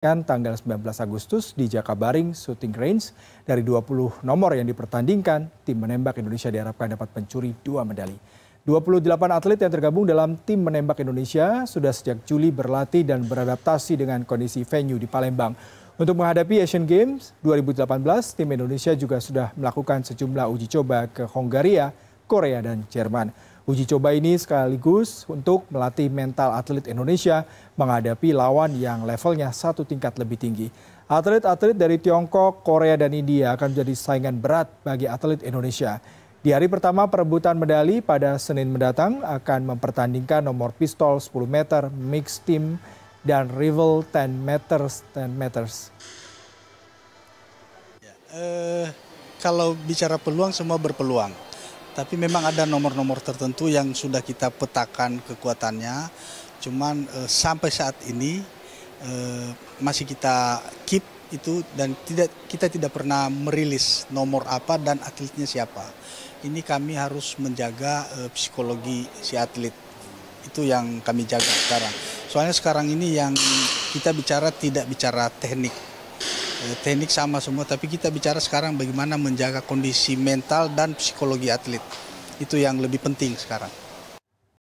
kan tanggal 19 Agustus di Jakabaring Shooting Range dari 20 nomor yang dipertandingkan, tim menembak Indonesia diharapkan dapat mencuri dua medali. 28 atlet yang tergabung dalam tim menembak Indonesia sudah sejak Juli berlatih dan beradaptasi dengan kondisi venue di Palembang. Untuk menghadapi Asian Games 2018, tim Indonesia juga sudah melakukan sejumlah uji coba ke Hongaria, Korea, dan Jerman. Uji coba ini sekaligus untuk melatih mental atlet Indonesia menghadapi lawan yang levelnya satu tingkat lebih tinggi. Atlet-atlet dari Tiongkok, Korea, dan India akan menjadi saingan berat bagi atlet Indonesia. Di hari pertama perebutan medali pada Senin mendatang akan mempertandingkan nomor pistol 10 meter, mixed team, dan rival 10 meters 10 meters. Ya, eh, kalau bicara peluang semua berpeluang tapi memang ada nomor-nomor tertentu yang sudah kita petakan kekuatannya. Cuman eh, sampai saat ini eh, masih kita keep itu dan tidak kita tidak pernah merilis nomor apa dan atletnya siapa. Ini kami harus menjaga eh, psikologi si atlet. Itu yang kami jaga sekarang. Soalnya sekarang ini yang kita bicara tidak bicara teknik teknik sama semua, tapi kita bicara sekarang bagaimana menjaga kondisi mental dan psikologi atlet. Itu yang lebih penting sekarang.